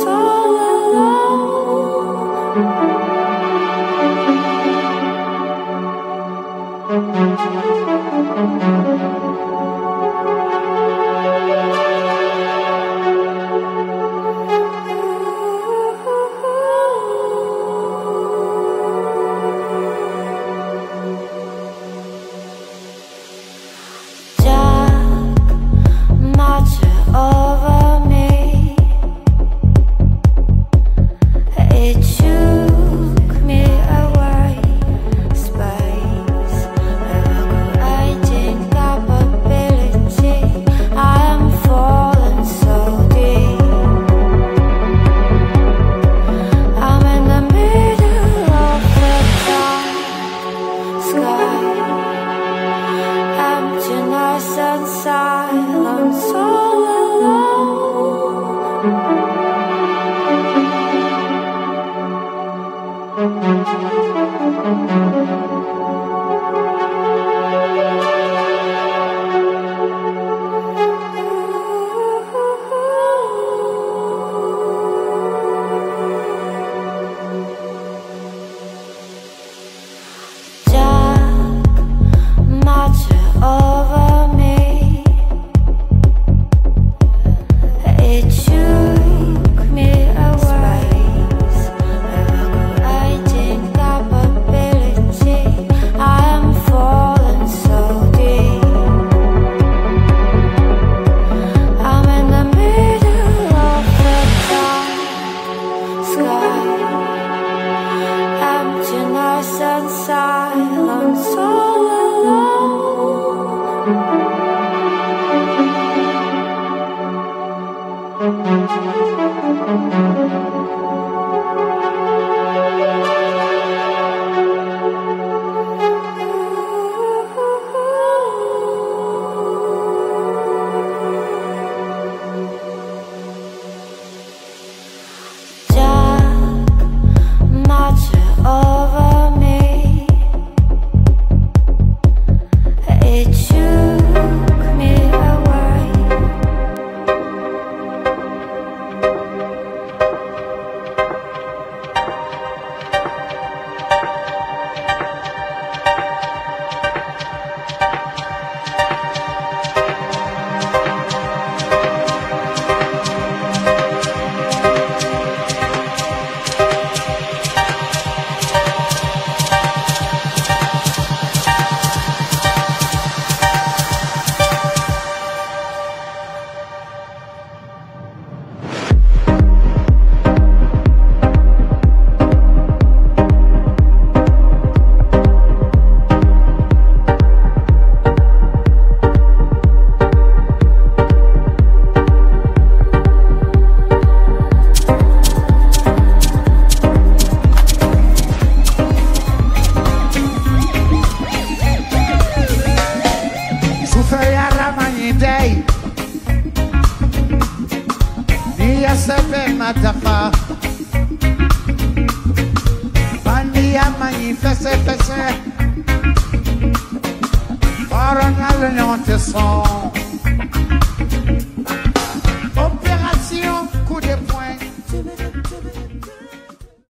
so Thank you. Alone. Seven matafa Bandi ya manyi fese fese. Oron alonyon te son